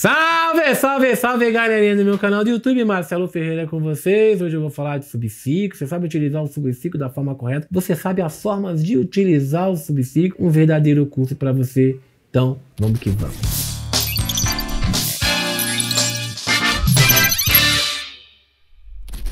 Salve, salve, salve galerinha do meu canal do YouTube, Marcelo Ferreira com vocês. Hoje eu vou falar de subciclo. Você sabe utilizar o subciclo da forma correta? Você sabe as formas de utilizar o subciclo? Um verdadeiro curso para você. Então, vamos que vamos.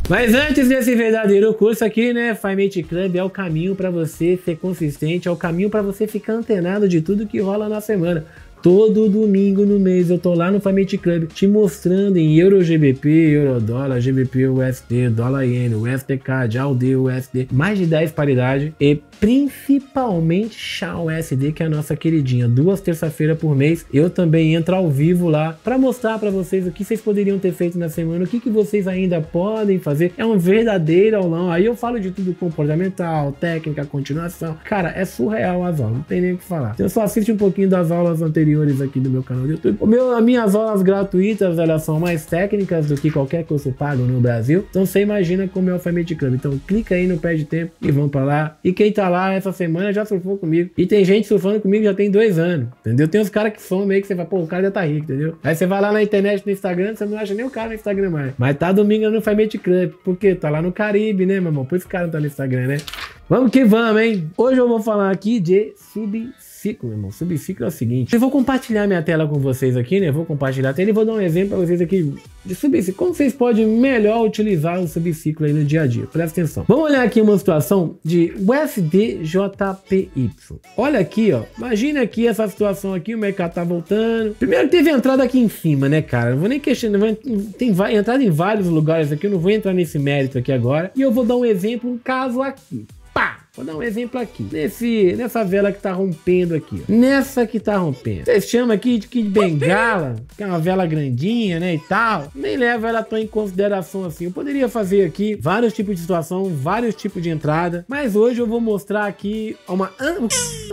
Mas antes desse verdadeiro curso aqui, né, Fimate Club é o caminho para você ser consistente, é o caminho para você ficar antenado de tudo que rola na semana. Todo domingo no mês eu tô lá no Family Club te mostrando em Euro GBP, Euro Dólar, GBP USD, Dólar Yen, USDK, JAUD, USD, mais de 10 paridades e principalmente Chá USD, que é a nossa queridinha. Duas terça-feira por mês eu também entro ao vivo lá para mostrar para vocês o que vocês poderiam ter feito na semana, o que, que vocês ainda podem fazer. É um verdadeiro aulão. Aí eu falo de tudo comportamental, técnica, continuação. Cara, é surreal as aulas, não tem nem o que falar. Então só assiste um pouquinho das aulas anteriores anteriores aqui do meu canal do YouTube. O meu, as minhas aulas gratuitas, elas são mais técnicas do que qualquer curso pago no Brasil. Então você imagina como é o Family Club. Então clica aí no pé de tempo e vão para lá. E quem tá lá essa semana já surfou comigo. E tem gente surfando comigo já tem dois anos, entendeu? Tem uns caras que são meio que você vai, pô, o cara já tá rico, entendeu? Aí você vai lá na internet, no Instagram, você não acha nem o cara no Instagram mais. Mas tá domingo no Family Club, porque tá lá no Caribe, né, meu irmão? Por isso o cara não tá no Instagram, né? Vamos que vamos, hein? Hoje eu vou falar aqui de sub subciclo, irmão. Subciclo é o seguinte. Eu vou compartilhar minha tela com vocês aqui, né? Vou compartilhar a tela e vou dar um exemplo para vocês aqui de subciclo. Como vocês podem melhor utilizar o subciclo aí no dia a dia. Presta atenção. Vamos olhar aqui uma situação de USDJPY. Olha aqui, ó. Imagina aqui essa situação aqui, o mercado tá voltando. Primeiro teve entrada aqui em cima, né, cara? Não vou nem questionar. Tem entrada em vários lugares aqui. Eu não vou entrar nesse mérito aqui agora. E eu vou dar um exemplo, um caso aqui. Vou dar um exemplo aqui. Nesse, nessa vela que tá rompendo aqui. Ó. Nessa que tá rompendo. Vocês chamam aqui de kit bengala, que é uma vela grandinha, né, e tal. Nem leva ela tão em consideração assim. Eu poderia fazer aqui vários tipos de situação, vários tipos de entrada. Mas hoje eu vou mostrar aqui uma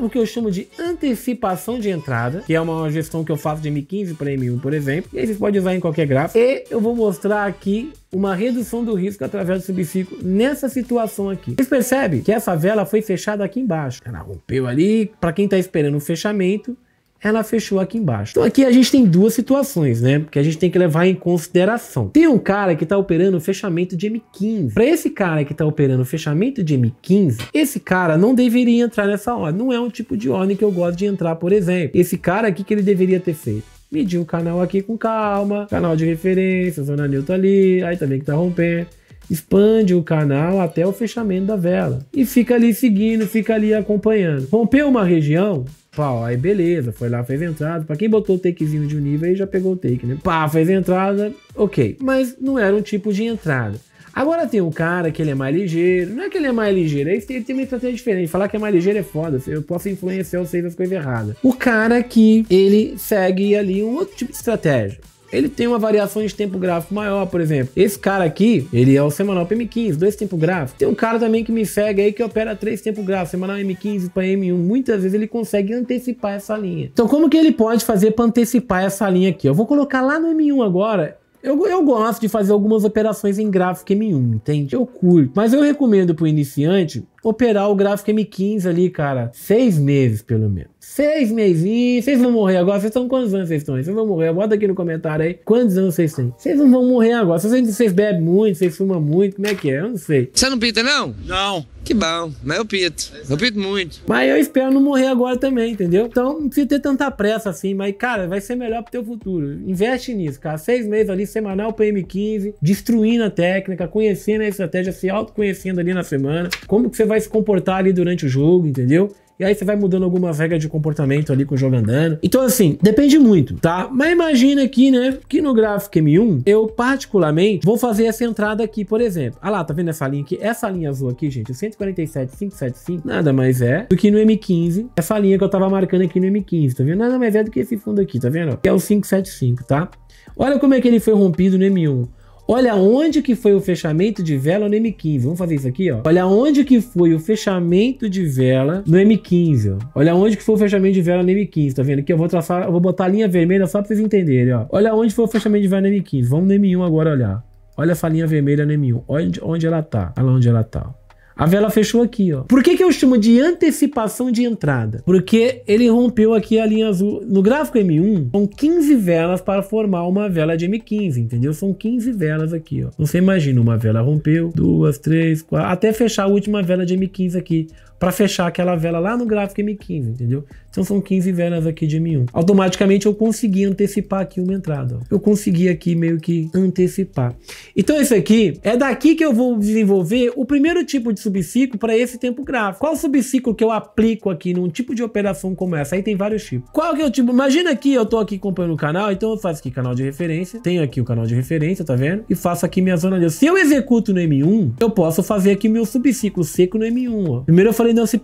o que eu chamo de antecipação de entrada, que é uma gestão que eu faço de M15 para M1, por exemplo. E aí vocês podem usar em qualquer gráfico. E eu vou mostrar aqui uma redução do risco através do subciclo nessa situação aqui. Vocês percebem que essa vela ela foi fechada aqui embaixo. Ela rompeu ali, para quem está esperando o fechamento, ela fechou aqui embaixo. Então aqui a gente tem duas situações, né? Que a gente tem que levar em consideração. Tem um cara que está operando o fechamento de M15. Para esse cara que está operando o fechamento de M15, esse cara não deveria entrar nessa ordem. Não é um tipo de ordem que eu gosto de entrar, por exemplo. Esse cara aqui que ele deveria ter feito medir o canal aqui com calma, canal de referência, zona neutra ali, aí também que tá rompendo expande o canal até o fechamento da vela e fica ali seguindo, fica ali acompanhando. Rompeu uma região, pau, aí beleza, foi lá, fez entrada. Para quem botou o takezinho de um nível aí já pegou o take, né? Pá, fez entrada, ok. Mas não era um tipo de entrada. Agora tem um cara que ele é mais ligeiro. Não é que ele é mais ligeiro, ele tem uma estratégia diferente. Falar que é mais ligeiro é foda. Eu posso influenciar sei das coisas erradas. O cara que ele segue ali um outro tipo de estratégia ele tem uma variação de tempo gráfico maior, por exemplo. Esse cara aqui, ele é o semanal PM15, dois tempo gráfico. Tem um cara também que me segue aí que opera três tempo gráfico, semanal M15 para M1. Muitas vezes ele consegue antecipar essa linha. Então, como que ele pode fazer para antecipar essa linha aqui? Eu vou colocar lá no M1 agora eu, eu gosto de fazer algumas operações em gráfico M1, entende? Eu curto. Mas eu recomendo para o iniciante operar o gráfico M15 ali, cara, seis meses pelo menos. Seis meses. Vocês vão morrer agora. Vocês estão quantos anos vocês estão aí? Vocês vão morrer. Bota aqui no comentário aí. Quantos anos vocês têm? Vocês não vão morrer agora. Se vocês, vocês bebem muito, vocês fumam muito, como é que é? Eu não sei. Você não pita, não? Não. Que bom, mas eu pito. Eu pito muito. Mas eu espero não morrer agora também, entendeu? Então não precisa ter tanta pressa assim. Mas, cara, vai ser melhor pro teu futuro. Investe nisso, cara. Seis meses ali, semanal PM15, destruindo a técnica, conhecendo a estratégia, se autoconhecendo ali na semana. Como que você vai se comportar ali durante o jogo, entendeu? E aí você vai mudando algumas regras de comportamento ali com o jogo andando. Então, assim, depende muito, tá? Mas imagina aqui, né, que no gráfico M1, eu particularmente vou fazer essa entrada aqui, por exemplo. Ah lá, tá vendo essa linha aqui? Essa linha azul aqui, gente, o 147,575, nada mais é do que no M15. Essa linha que eu tava marcando aqui no M15, tá vendo? Nada mais é do que esse fundo aqui, tá vendo? Que é o 575, tá? Olha como é que ele foi rompido no M1. Olha onde que foi o fechamento de vela no M15. Vamos fazer isso aqui, ó. Olha onde que foi o fechamento de vela no M15, ó. Olha onde que foi o fechamento de vela no M15, tá vendo? Aqui eu vou traçar, eu vou botar a linha vermelha só para vocês entenderem, ó. Olha onde foi o fechamento de vela no M15. Vamos no M1 agora olhar. Olha essa linha vermelha no M1. Olha onde ela tá. Olha onde ela tá. A vela fechou aqui, ó. Por que, que eu chamo de antecipação de entrada? Porque ele rompeu aqui a linha azul. No gráfico M1, são 15 velas para formar uma vela de M15, entendeu? São 15 velas aqui, ó. Você imagina, uma vela rompeu, duas, três, quatro, até fechar a última vela de M15 aqui para fechar aquela vela lá no gráfico M15, entendeu? Então são 15 velas aqui de M1. Automaticamente eu consegui antecipar aqui uma entrada. Ó. Eu consegui aqui meio que antecipar. Então esse aqui é daqui que eu vou desenvolver o primeiro tipo de subciclo para esse tempo gráfico. Qual subciclo que eu aplico aqui num tipo de operação como essa? Aí tem vários tipos. Qual que é o tipo? Imagina aqui, eu tô aqui acompanhando o canal, então eu faço aqui canal de referência. Tenho aqui o canal de referência, tá vendo? E faço aqui minha zona de... Se eu executo no M1, eu posso fazer aqui meu subciclo seco no M1, ó. Primeiro eu falei não se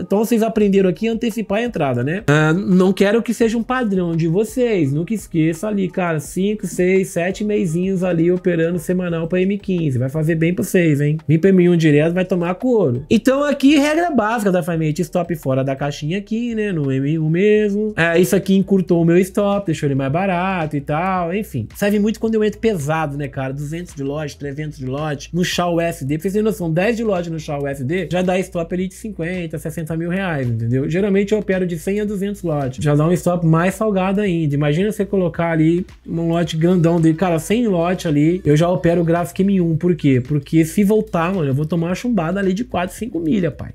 então vocês aprenderam aqui a antecipar a entrada, né? Ah, não quero que seja um padrão de vocês. Nunca esqueça ali, cara, 5, 6, 7 meizinhos ali operando semanal para M15. Vai fazer bem para vocês, hein? Vim para M1 direto, vai tomar couro. Então aqui, regra básica da Famate, stop fora da caixinha aqui, né? No M1 mesmo. É, isso aqui encurtou o meu stop, deixou ele mais barato e tal. Enfim, serve muito quando eu entro pesado, né, cara? 200 de lote, 300 de lote. No Shaw USD, pra vocês terem noção, 10 de lote no Shaw USD já dá stop ali de 50. 50, 60 mil reais, entendeu? Geralmente eu opero de 100 a 200 lotes. Já dá um stop mais salgado ainda. Imagina você colocar ali um lote grandão dele, cara, 100 lote ali, eu já opero o gráfico M1. Por quê? Porque se voltar, mano, eu vou tomar uma chumbada ali de 4, 5 milha, pai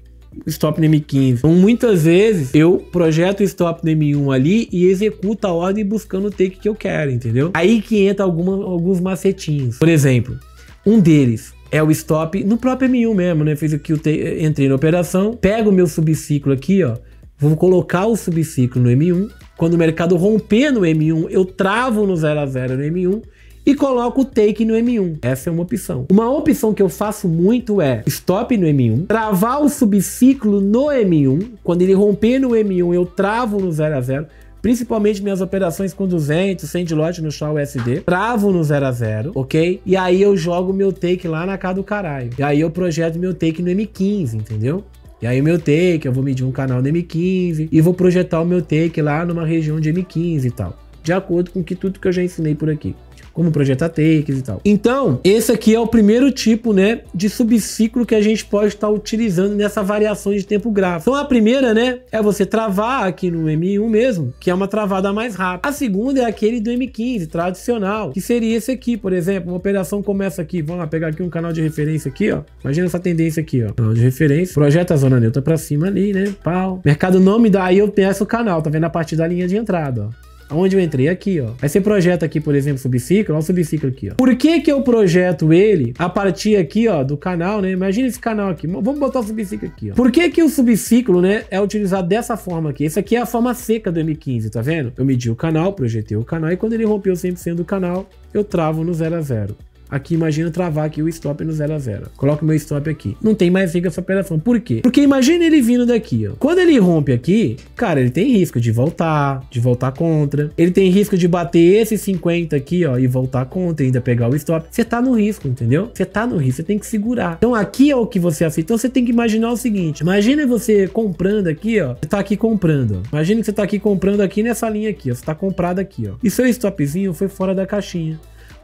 stop no M15. Então, muitas vezes eu projeto o stop no M1 ali e executo a ordem buscando o take que eu quero, entendeu? Aí que entra alguma, alguns macetinhos. Por exemplo, um deles, é o stop no próprio M1 mesmo, né? Fiz aqui, entrei na operação, pego o meu subciclo aqui, ó, vou colocar o subciclo no M1. Quando o mercado romper no M1, eu travo no 0 a 0 no M1 e coloco o take no M1. Essa é uma opção. Uma opção que eu faço muito é stop no M1, travar o subciclo no M1. Quando ele romper no M1, eu travo no 0 a 0 principalmente minhas operações com 200, 100 de lote no Shaw USD, travo no 0 a 0 ok? E aí eu jogo meu take lá na casa do caralho. E aí eu projeto meu take no M15, entendeu? E aí o meu take, eu vou medir um canal no M15 e vou projetar o meu take lá numa região de M15 e tal. De acordo com que tudo que eu já ensinei por aqui como projetar takes e tal. Então, esse aqui é o primeiro tipo, né, de subciclo que a gente pode estar utilizando nessa variação de tempo gráfico. Então, a primeira, né, é você travar aqui no M1 mesmo, que é uma travada mais rápida. A segunda é aquele do M15, tradicional, que seria esse aqui, por exemplo, uma operação começa aqui, vamos lá, pegar aqui um canal de referência aqui, ó. Imagina essa tendência aqui, ó. Canal de referência, projeta a zona neutra para cima ali, né, pau. Mercado não me dá, aí eu peço o canal, tá vendo a partir da linha de entrada, ó. Onde eu entrei? Aqui, ó. Aí você projeta aqui, por exemplo, subciclo, olha o subciclo aqui, ó. Por que que eu projeto ele a partir aqui, ó, do canal, né? Imagina esse canal aqui. Vamos botar o subciclo aqui, ó. Por que que o subciclo, né, é utilizado dessa forma aqui? Esse aqui é a forma seca do M15, tá vendo? Eu medi o canal, projetei o canal e quando ele rompeu 100% do canal, eu travo no 0 a 0. Aqui imagina travar aqui o stop no 0 a 0. Coloca o meu stop aqui. Não tem mais risco essa operação. Por quê? Porque imagina ele vindo daqui, ó. Quando ele rompe aqui, cara, ele tem risco de voltar, de voltar contra. Ele tem risco de bater esse 50 aqui, ó, e voltar contra, ainda pegar o stop. Você tá no risco, entendeu? Você tá no risco, você tem que segurar. Então aqui é o que você aceita. Então você tem que imaginar o seguinte: imagina você comprando aqui, ó. Você tá aqui comprando. Imagina que você tá aqui comprando aqui nessa linha aqui, ó. Você tá comprado aqui, ó. E seu stopzinho foi fora da caixinha.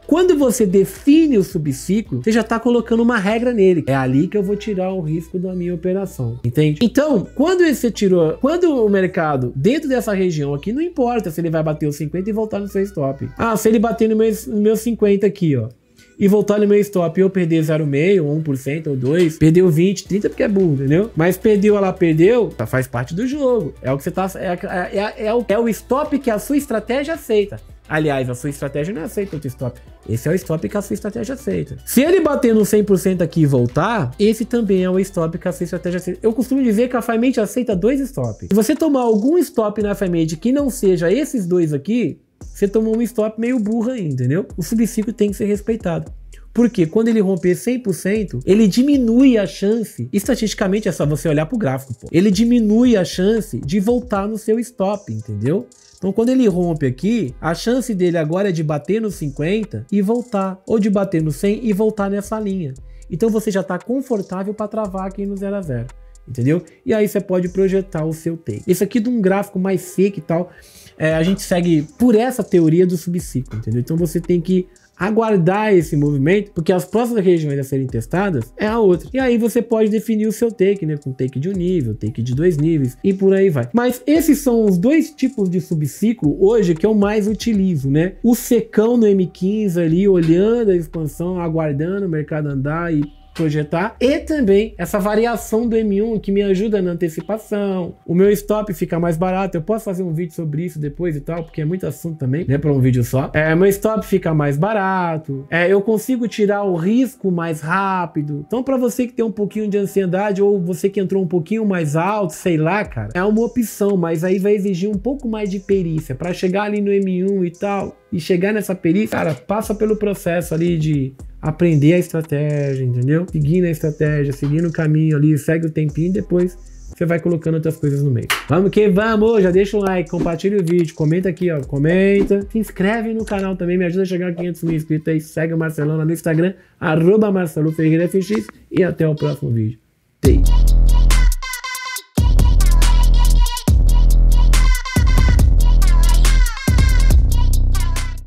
Quando você define o subciclo, você já está colocando uma regra nele. É ali que eu vou tirar o risco da minha operação, entende? Então, quando você tirou, quando o mercado dentro dessa região aqui, não importa se ele vai bater os 50 e voltar no seu stop. Ah, se ele bater no meu, no meu 50 aqui, ó e voltar no meu stop e eu perder 0,5%, 1% ou 2%, perdeu 20%, 30% porque é burro, entendeu? Mas perdeu ela, perdeu, faz parte do jogo. É o que você tá. É, é, é, é, o, é o stop que a sua estratégia aceita. Aliás, a sua estratégia não aceita outro stop. Esse é o stop que a sua estratégia aceita. Se ele bater no 100% aqui e voltar, esse também é o stop que a sua estratégia aceita. Eu costumo dizer que a Fimate aceita dois stops. Se você tomar algum stop na Fimate que não seja esses dois aqui, você tomou um stop meio burro aí, entendeu? O subciclo tem que ser respeitado. Porque quando ele romper 100%, ele diminui a chance, estatisticamente é só você olhar para o gráfico, pô. Ele diminui a chance de voltar no seu stop, entendeu? Então, quando ele rompe aqui, a chance dele agora é de bater no 50 e voltar, ou de bater no 100 e voltar nessa linha. Então, você já está confortável para travar aqui no 0 a 0 entendeu? E aí você pode projetar o seu take. Esse aqui de um gráfico mais seco e tal, é, a gente segue por essa teoria do subciclo, entendeu? Então você tem que aguardar esse movimento, porque as próximas regiões a serem testadas é a outra. E aí você pode definir o seu take, né? Com take de um nível, take de dois níveis e por aí vai. Mas esses são os dois tipos de subciclo hoje que eu mais utilizo, né? O secão no M15 ali, olhando a expansão, aguardando o mercado andar e projetar e também essa variação do M1 que me ajuda na antecipação. O meu stop fica mais barato. Eu posso fazer um vídeo sobre isso depois e tal, porque é muito assunto também, né, para um vídeo só. É, meu stop fica mais barato. É, eu consigo tirar o risco mais rápido. Então, para você que tem um pouquinho de ansiedade ou você que entrou um pouquinho mais alto, sei lá, cara, é uma opção, mas aí vai exigir um pouco mais de perícia para chegar ali no M1 e tal. E chegar nessa perícia, cara, passa pelo processo ali de aprender a estratégia, entendeu? Seguindo a estratégia, seguindo o caminho ali, segue o tempinho e depois você vai colocando outras coisas no meio. Vamos que vamos! Já deixa um like, compartilha o vídeo, comenta aqui, ó, comenta. Se inscreve no canal também, me ajuda a chegar a 500 mil inscritos aí. Segue o Marcelão lá no Instagram, arroba Marcelo Ferreira FX e até o próximo vídeo. Take.